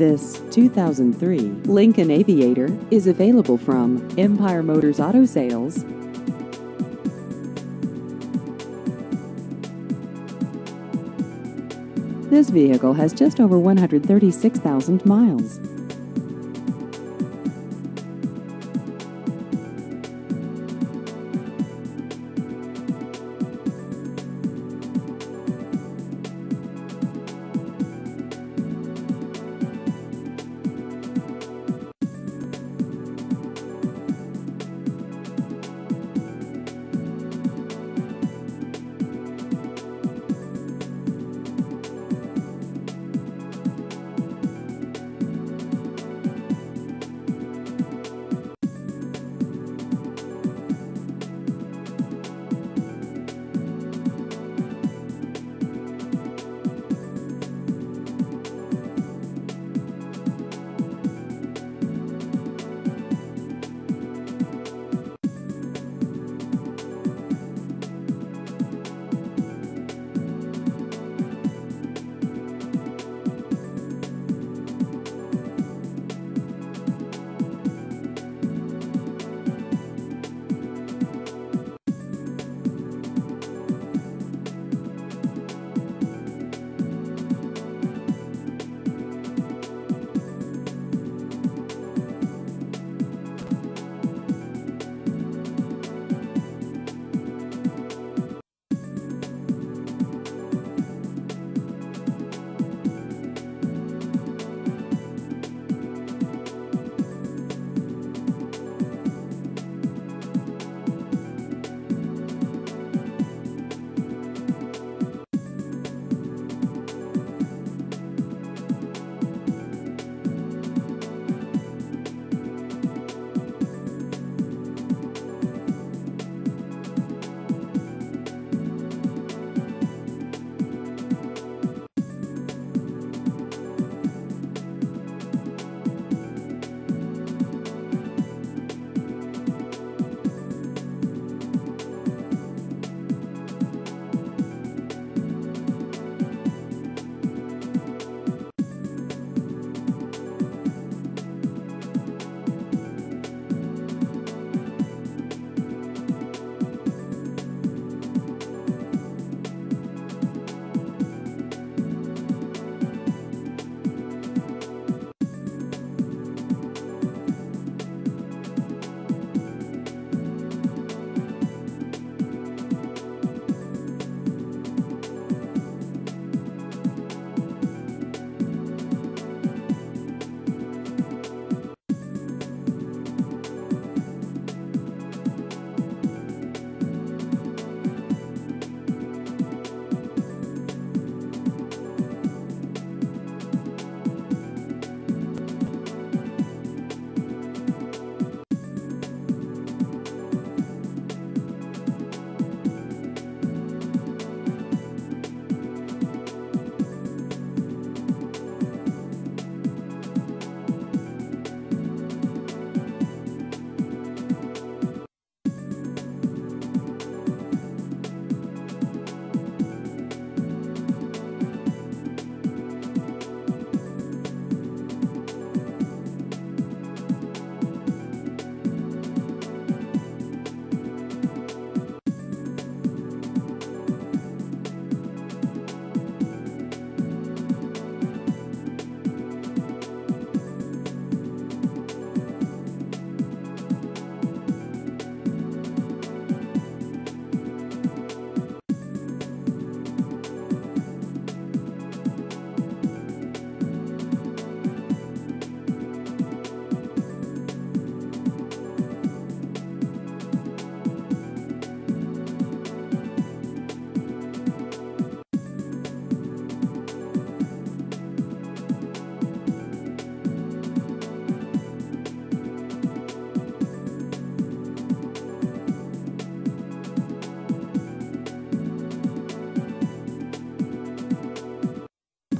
This 2003 Lincoln Aviator is available from Empire Motors Auto Sales. This vehicle has just over 136,000 miles.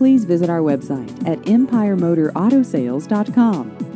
Please visit our website at empiremotorautosales.com.